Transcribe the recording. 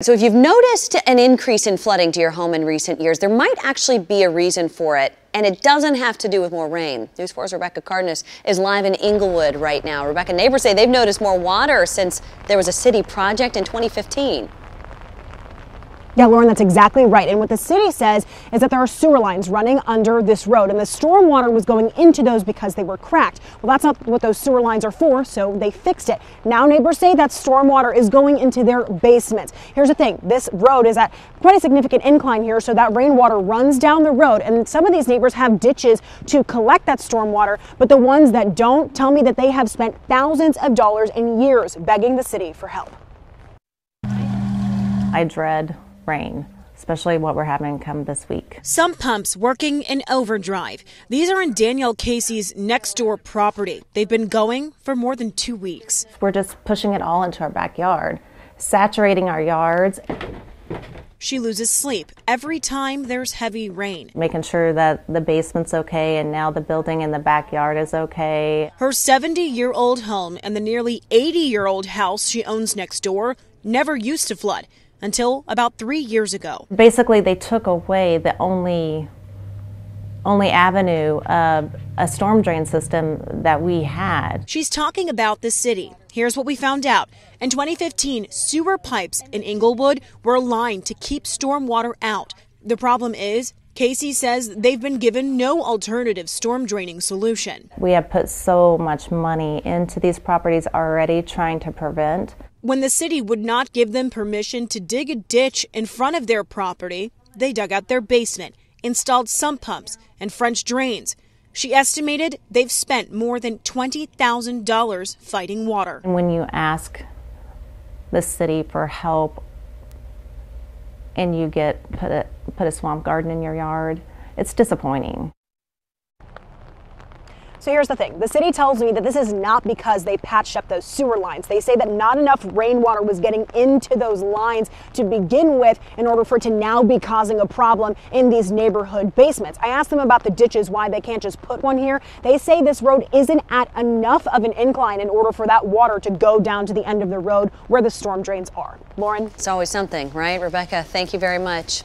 So if you've noticed an increase in flooding to your home in recent years, there might actually be a reason for it, and it doesn't have to do with more rain. News 4's Rebecca Cardenas is live in Inglewood right now. Rebecca, neighbors say they've noticed more water since there was a city project in 2015. Yeah, Lauren, that's exactly right. And what the city says is that there are sewer lines running under this road, and the storm water was going into those because they were cracked. Well, that's not what those sewer lines are for, so they fixed it. Now neighbors say that storm water is going into their basements. Here's the thing, this road is at quite a significant incline here, so that rainwater runs down the road, and some of these neighbors have ditches to collect that storm water, but the ones that don't tell me that they have spent thousands of dollars in years begging the city for help. I dread rain, especially what we're having come this week. Some pumps working in overdrive. These are in Danielle Casey's next door property. They've been going for more than two weeks. We're just pushing it all into our backyard, saturating our yards. She loses sleep every time there's heavy rain. Making sure that the basement's okay and now the building in the backyard is okay. Her 70 year old home and the nearly 80 year old house she owns next door never used to flood until about three years ago. Basically, they took away the only only avenue of a storm drain system that we had. She's talking about the city. Here's what we found out. In 2015, sewer pipes in Inglewood were lined to keep storm water out. The problem is, Casey says they've been given no alternative storm draining solution. We have put so much money into these properties already trying to prevent when the city would not give them permission to dig a ditch in front of their property, they dug out their basement, installed sump pumps, and French drains. She estimated they've spent more than $20,000 fighting water. When you ask the city for help and you get put a, put a swamp garden in your yard, it's disappointing. So here's the thing. The city tells me that this is not because they patched up those sewer lines. They say that not enough rainwater was getting into those lines to begin with in order for it to now be causing a problem in these neighborhood basements. I asked them about the ditches, why they can't just put one here. They say this road isn't at enough of an incline in order for that water to go down to the end of the road where the storm drains are. Lauren? It's always something, right? Rebecca, thank you very much.